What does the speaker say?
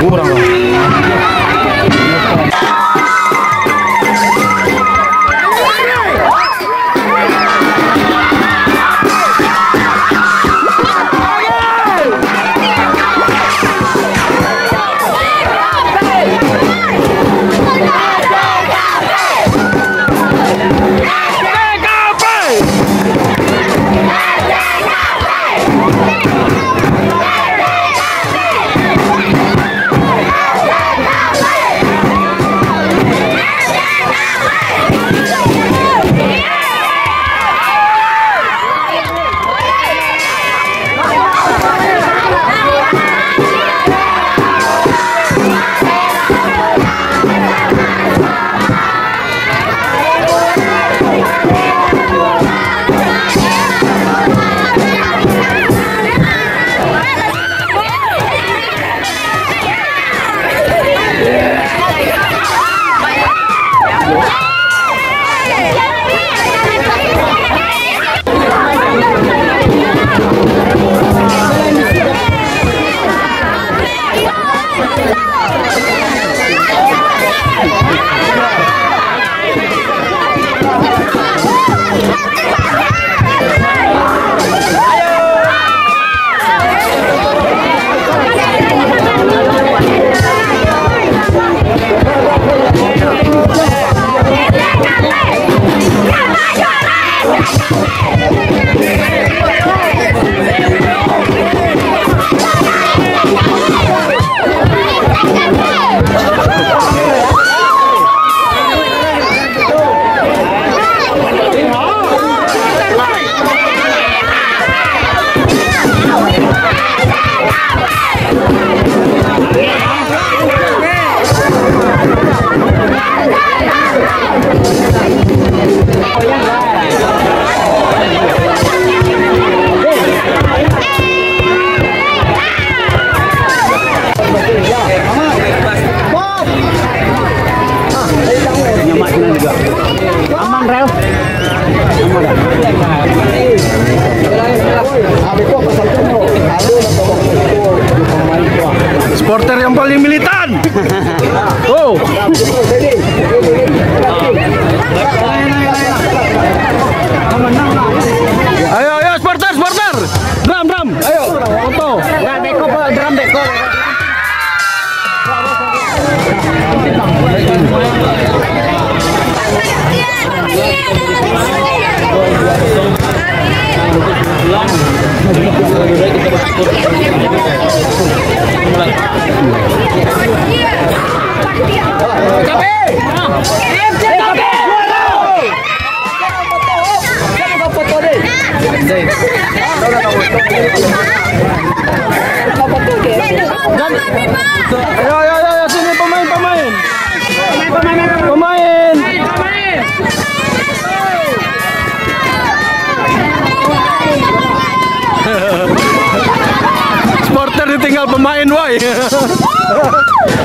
Cúbrame. Supporter yang paling militan. Oh. Ayo, ayo, supporter, supporter. Drum, drum. Ayo, foto. Drum beko, drum beko. Ayo, ayo, ayo, ayo, sini pemain, pemain. Pemain. Supporter ditinggal pemain, woi.